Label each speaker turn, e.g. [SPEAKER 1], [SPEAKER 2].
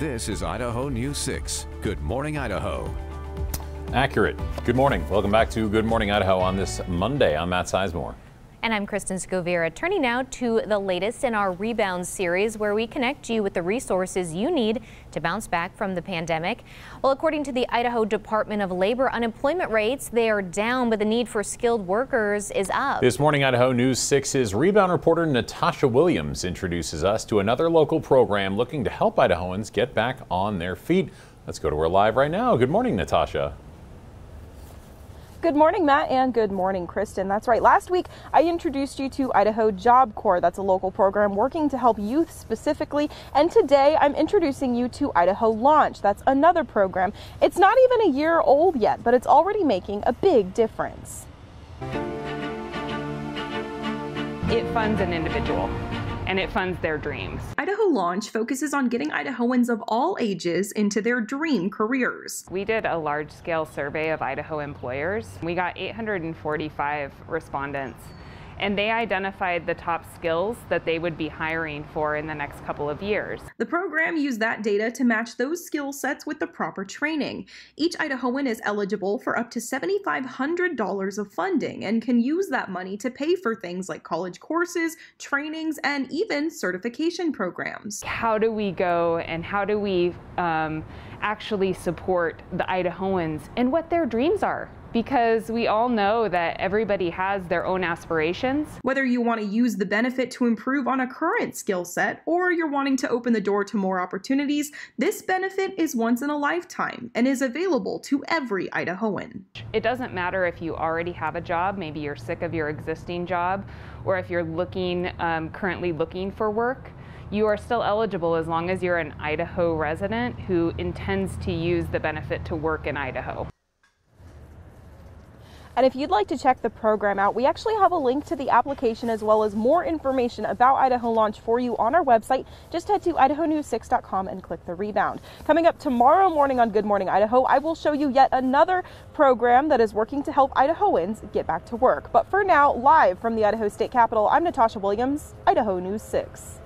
[SPEAKER 1] This is Idaho News 6. Good morning, Idaho.
[SPEAKER 2] Accurate. Good morning. Welcome back to Good Morning Idaho on this Monday. I'm Matt Sizemore.
[SPEAKER 3] And I'm Kristen Scovira, turning now to the latest in our Rebound series, where we connect you with the resources you need to bounce back from the pandemic. Well, according to the Idaho Department of Labor, unemployment rates, they are down, but the need for skilled workers is up.
[SPEAKER 2] This morning, Idaho News 6's Rebound reporter Natasha Williams introduces us to another local program looking to help Idahoans get back on their feet. Let's go to her live right now. Good morning, Natasha.
[SPEAKER 4] Good morning, Matt, and good morning, Kristen. That's right. Last week, I introduced you to Idaho Job Corps. That's a local program working to help youth specifically. And today, I'm introducing you to Idaho Launch. That's another program. It's not even a year old yet, but it's already making a big difference.
[SPEAKER 5] It funds an individual and it funds their dreams.
[SPEAKER 4] Idaho Launch focuses on getting Idahoans of all ages into their dream careers.
[SPEAKER 5] We did a large scale survey of Idaho employers. We got 845 respondents and they identified the top skills that they would be hiring for in the next couple of years.
[SPEAKER 4] The program used that data to match those skill sets with the proper training. Each Idahoan is eligible for up to $7,500 of funding and can use that money to pay for things like college courses, trainings, and even certification programs.
[SPEAKER 5] How do we go and how do we um, actually support the Idahoans and what their dreams are? Because we all know that everybody has their own aspirations.
[SPEAKER 4] Whether you want to use the benefit to improve on a current skill set or you're wanting to open the door to more opportunities, this benefit is once in a lifetime and is available to every Idahoan.
[SPEAKER 5] It doesn't matter if you already have a job, maybe you're sick of your existing job, or if you're looking um, currently looking for work you are still eligible as long as you're an Idaho resident who intends to use the benefit to work in Idaho.
[SPEAKER 4] And if you'd like to check the program out, we actually have a link to the application as well as more information about Idaho Launch for you on our website. Just head to idahonews6.com and click the rebound. Coming up tomorrow morning on Good Morning Idaho, I will show you yet another program that is working to help Idahoans get back to work. But for now, live from the Idaho State Capitol, I'm Natasha Williams, Idaho News 6.